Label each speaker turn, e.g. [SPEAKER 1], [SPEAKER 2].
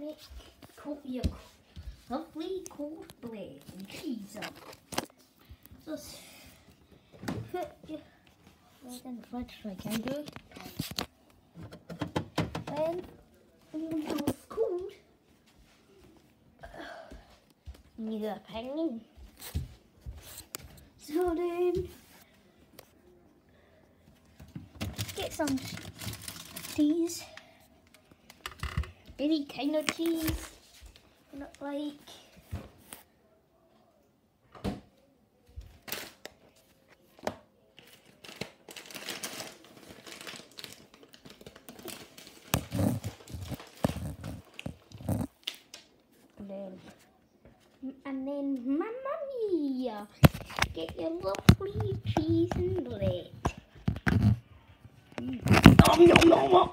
[SPEAKER 1] make cold, your lovely cold bread and cheese up. Just put your bread in the fridge like I do. Then, when it's cold, you need a penguin. So then, get some cheese. Any kind of cheese. Not like. And then, mamma mia! Get your lovely cheese and bread. Mm. Nom nom nom nom!